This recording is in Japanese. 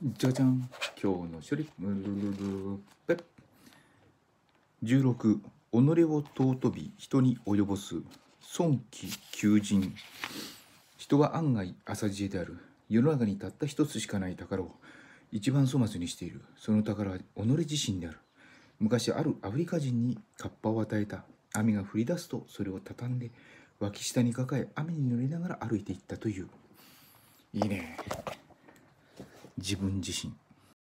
じゃじゃん。今日の処理。むるるるるぺっ16己を尊び人に及ぼす尊貴求人。人は案外浅知恵である。世の中にたった一つしかない宝を。一番粗末にしている。その宝は己自身である。昔あるアフリカ人にカッパを与えた。雨が降り出すとそれを畳んで脇下に抱え雨に濡れながら歩いていったという。いいね。自分自身。